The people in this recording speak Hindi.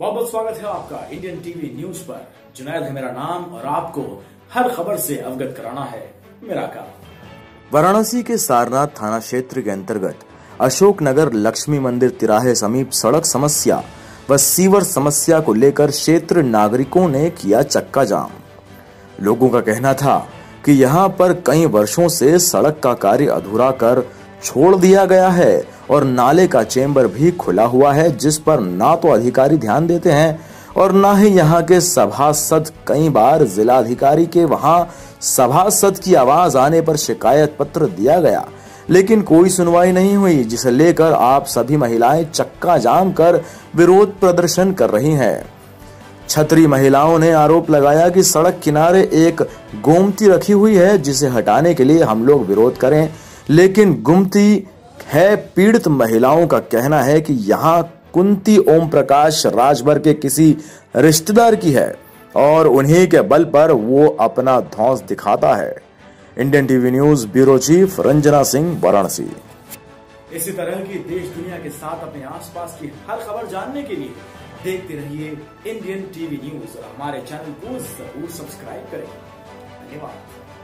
बहुत बहुत स्वागत है आपका इंडियन टीवी न्यूज़ पर। जुनैद है मेरा नाम और आपको हर खबर से अवगत कराना है मेरा काम। वाराणसी के सारनाथ थाना क्षेत्र के अंतर्गत अशोक नगर लक्ष्मी मंदिर तिराहे समीप सड़क समस्या व सीवर समस्या को लेकर क्षेत्र नागरिकों ने किया चक्का जाम। लोगों का कहना था कि यहाँ पर कई वर्षों से सड़क का कार्य अधूरा कर छोड़ दिया गया है और नाले का चेंबर भी खुला हुआ है, जिस पर ना तो अधिकारी ध्यान देते हैं और ना ही यहाँ के सभासद। कई बार जिला अधिकारी के वहाँ सभासद की आवाज़ आने पर शिकायत पत्र दिया गया, लेकिन कोई सुनवाई नहीं हुई, जिसे लेकर आप सभी महिलाएँ चक्का जाम कर विरोध प्रदर्शन कर रही हैं। छतरी महिलाओं ने आरोप लगाया कि सड़क किनारे एक गोमती रखी हुई है, जिसे हटाने के लिए हम लोग विरोध करें, लेकिन गुमती है पीड़ित महिलाओं का कहना है कि यहाँ कुंती ओम प्रकाश राजभर के किसी रिश्तेदार की है और उन्हीं के बल पर वो अपना धौस दिखाता है। Indian TV news bureau chief Ranjana Singh, Varanasi. इसी तरह की देश दुनिया के साथ अपने आसपास की हर खबर जानने के लिए देखते रहिए इंडियन टीवी न्यूज़ और हमारे चैनल को ज़रूर सब्सक्राइब करें। धन्यवाद।